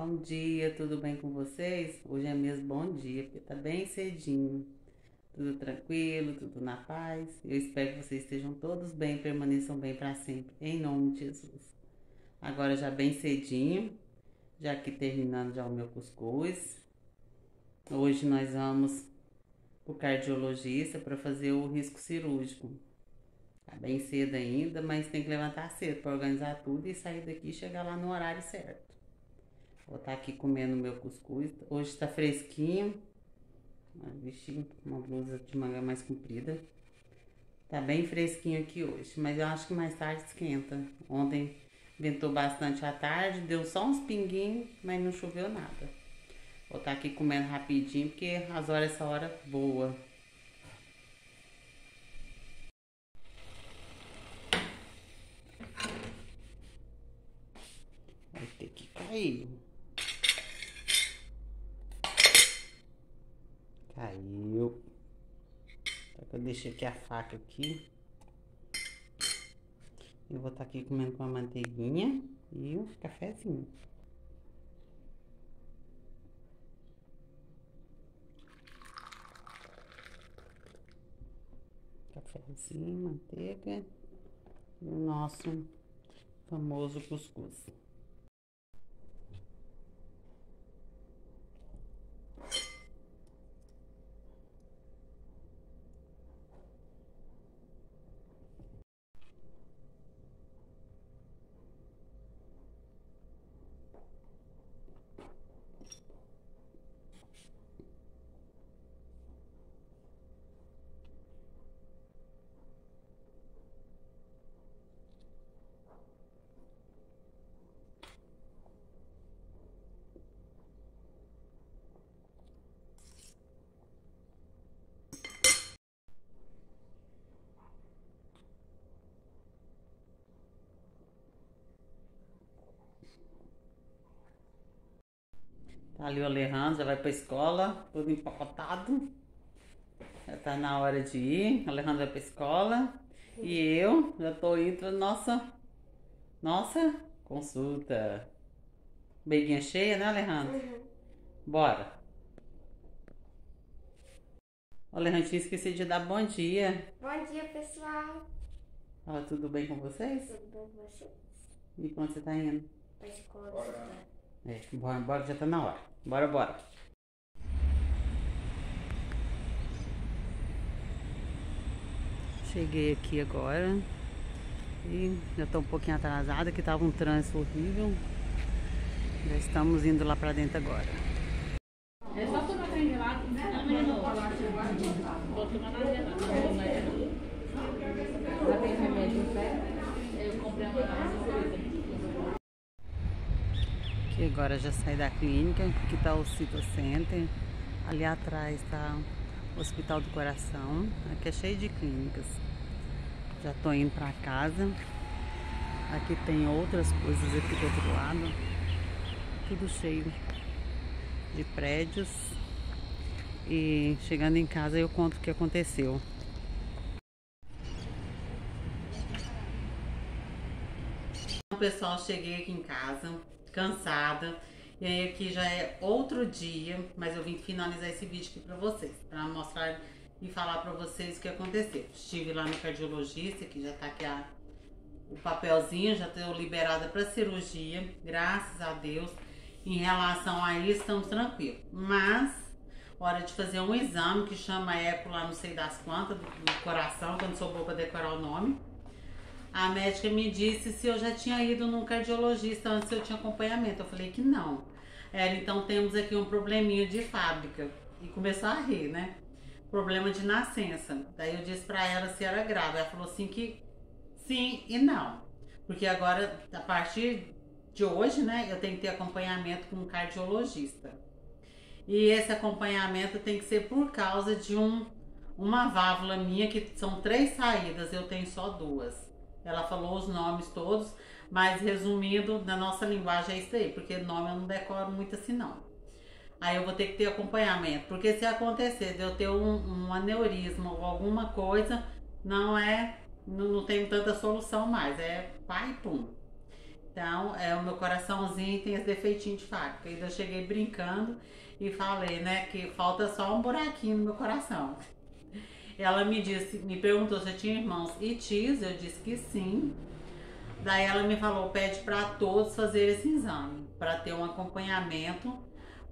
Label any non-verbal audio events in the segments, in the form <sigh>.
Bom dia, tudo bem com vocês? Hoje é mesmo bom dia, porque tá bem cedinho. Tudo tranquilo, tudo na paz. Eu espero que vocês estejam todos bem, permaneçam bem para sempre, em nome de Jesus. Agora já bem cedinho, já aqui terminando já o meu cuscuz. Hoje nós vamos o cardiologista para fazer o risco cirúrgico. Tá bem cedo ainda, mas tem que levantar cedo para organizar tudo e sair daqui e chegar lá no horário certo. Vou estar aqui comendo meu cuscuz. Hoje está fresquinho. Vesti uma blusa de manga mais comprida. Tá bem fresquinho aqui hoje, mas eu acho que mais tarde esquenta. Ontem ventou bastante à tarde, deu só uns pinguinhos, mas não choveu nada. Vou estar aqui comendo rapidinho, porque as horas essa hora boa. Vai ter que cair. Caiu. Só que eu deixei aqui a faca aqui. Eu vou estar tá aqui comendo com a manteiguinha e um cafezinho. Cafezinho, manteiga e o nosso famoso cuscuz. Tá ali o Alejandro, já vai pra escola, tudo empacotado. Já tá na hora de ir. O Alejandro vai pra escola. E eu já tô indo pra nossa, nossa consulta. Beiguinha cheia, né, Alejandro? Uhum. Bora. Alejandro, tinha esquecido de dar bom dia. Bom dia, pessoal. Fala, tudo bem com vocês? Tudo bem com vocês? E quando você tá indo? Pra escola. É, bora, bora, já tá na hora. Bora, bora. Cheguei aqui agora e já tô um pouquinho atrasada, que tava um trânsito horrível. Já estamos indo lá pra dentro agora. É só tomar gelado, né? Vou tomar na gelada. Já tem remédio certo? Eu comprei uma e agora já saí da clínica, aqui está o Cito Center. Ali atrás está o Hospital do Coração. Aqui é cheio de clínicas. Já estou indo para casa. Aqui tem outras coisas aqui do outro lado. Tudo cheio de prédios. E chegando em casa eu conto o que aconteceu. Pessoal, cheguei aqui em casa cansada. E aí aqui já é outro dia, mas eu vim finalizar esse vídeo aqui pra vocês, pra mostrar e falar pra vocês o que aconteceu. Estive lá no cardiologista, que já tá aqui a, o papelzinho, já tô liberada pra cirurgia, graças a Deus. Em relação a isso, estamos tranquilos. Mas, hora de fazer um exame que chama eco lá não sei das quantas, do, do coração, que eu não sou boa pra decorar o nome a médica me disse se eu já tinha ido num cardiologista antes se eu tinha acompanhamento. Eu falei que não. Ela, então temos aqui um probleminha de fábrica. E começou a rir, né? Problema de nascença. Daí eu disse pra ela se era grave. Ela falou assim que sim e não. Porque agora, a partir de hoje, né, eu tenho que ter acompanhamento com um cardiologista. E esse acompanhamento tem que ser por causa de um, uma válvula minha, que são três saídas, eu tenho só duas. Ela falou os nomes todos, mas resumindo, na nossa linguagem é isso aí, porque nome eu não decoro muito assim não. Aí eu vou ter que ter acompanhamento, porque se acontecer de eu ter um, um aneurisma ou alguma coisa, não é, não, não tem tanta solução mais, é pai pum. Então, é o meu coraçãozinho tem esse defeitinho de fábrica. Ainda cheguei brincando e falei, né, que falta só um buraquinho no meu coração. Ela me disse, me perguntou se eu tinha irmãos e tios, eu disse que sim. Daí ela me falou, pede para todos fazer esse exame, para ter um acompanhamento,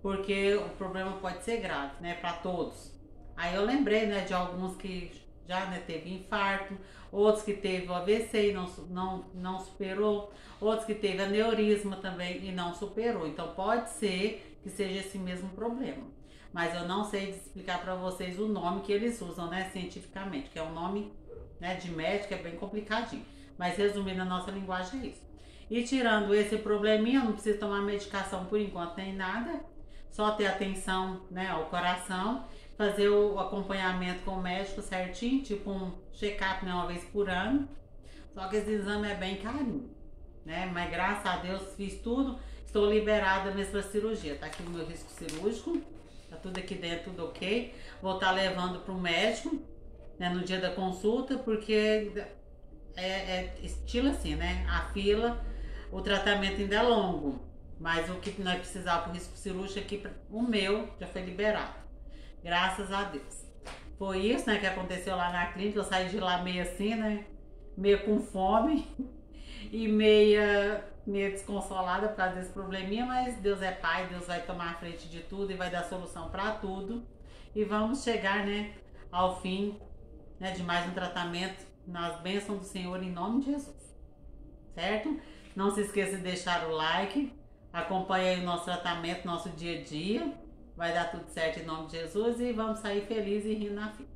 porque o problema pode ser grave, né, para todos. Aí eu lembrei, né, de alguns que já né, teve infarto, outros que teve o AVC e não, não, não superou, outros que teve aneurisma também e não superou. Então pode ser que seja esse mesmo problema. Mas eu não sei explicar para vocês o nome que eles usam, né, cientificamente, que é um nome né, de médico, é bem complicadinho. Mas resumindo a nossa linguagem é isso. E tirando esse probleminha, não precisa tomar medicação por enquanto nem nada, só ter atenção né, ao coração fazer o acompanhamento com o médico certinho, tipo um check-up né, uma vez por ano. Só que esse exame é bem carinho, né? Mas graças a Deus fiz tudo, estou liberada mesmo para cirurgia. Tá aqui o meu risco cirúrgico, tá tudo aqui dentro, tudo ok. Vou estar tá levando para o médico né, no dia da consulta, porque é, é estilo assim, né? A fila, o tratamento ainda é longo. Mas o que nós precisávamos para o risco cirúrgico aqui, o meu já foi liberado. Graças a Deus. Foi isso, né, que aconteceu lá na clínica. Eu saí de lá meio assim, né? Meio com fome <laughs> e meia, meio desconsolada por causa desse probleminha, mas Deus é Pai, Deus vai tomar a frente de tudo e vai dar solução para tudo. E vamos chegar, né, ao fim né, de mais um tratamento nas bênçãos do Senhor em nome de Jesus. Certo? Não se esqueça de deixar o like, acompanhe aí o nosso tratamento, nosso dia a dia. Vai dar tudo certo em nome de Jesus e vamos sair felizes e rindo na fila.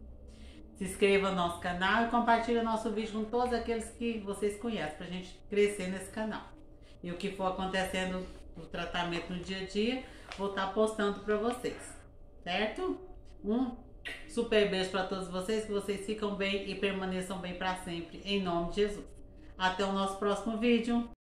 Se inscreva no nosso canal e compartilhe nosso vídeo com todos aqueles que vocês conhecem, para a gente crescer nesse canal. E o que for acontecendo no tratamento no dia a dia, vou estar tá postando para vocês. Certo? Um super beijo para todos vocês, que vocês ficam bem e permaneçam bem para sempre, em nome de Jesus. Até o nosso próximo vídeo.